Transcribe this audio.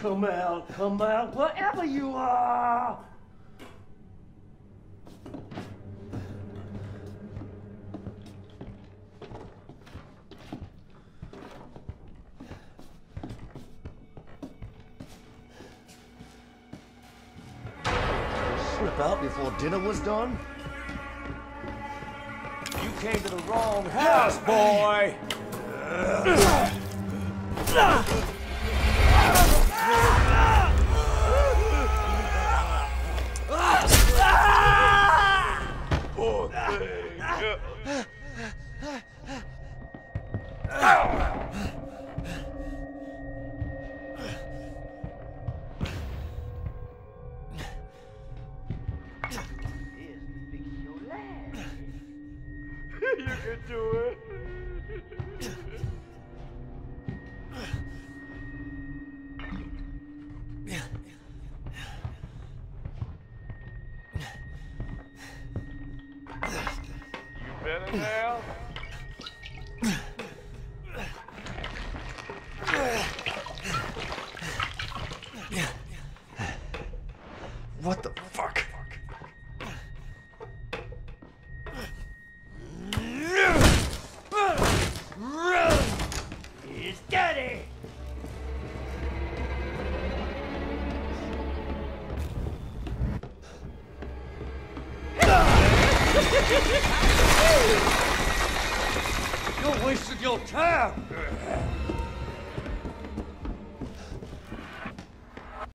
Come out, come out, wherever you are! Slip out before dinner was done? You came to the wrong house, boy! You can do it. You better now? What the fuck? He's daddy! You're wasting your time!